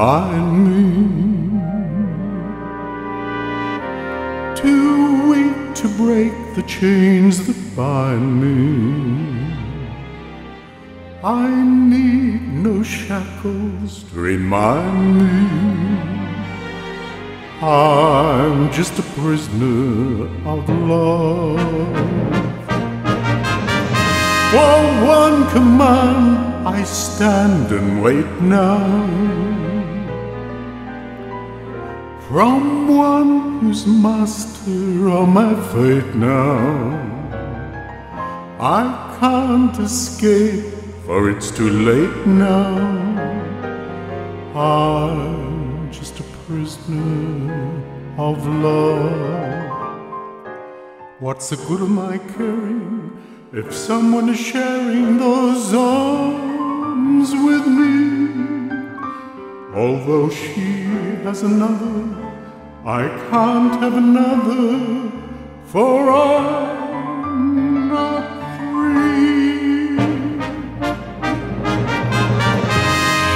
find me. Too weak to break the chains that bind me. I need no shackles to remind me. I'm just a prisoner of love. For one command, I stand and wait now. From one who's master of my fate now. I can't escape, for it's too late now. I'm just a prisoner of love. What's the good of my caring if someone is sharing those arms with me? Although she has another, I can't have another, for I'm not free.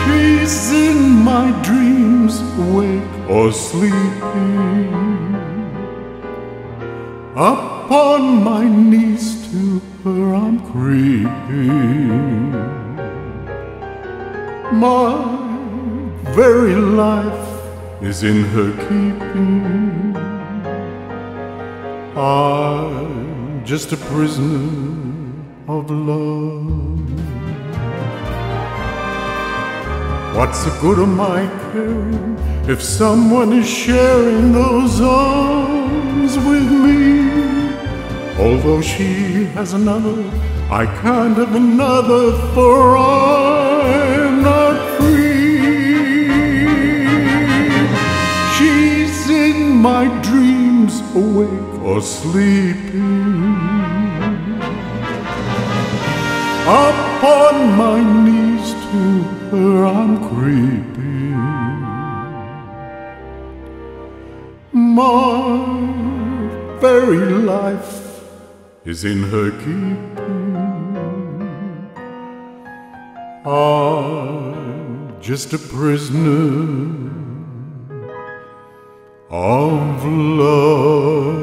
She's in my dreams, awake or sleeping. Upon my knees to her I'm creeping. My very life is in her keeping. I'm just a prisoner of love. What's the good of my caring if someone is sharing those arms with me? Although she has another, I can't have another, for I'm dreams, awake or sleeping. Upon my knees to her I'm creeping. My very life is in her keeping. I'm just a prisoner of love.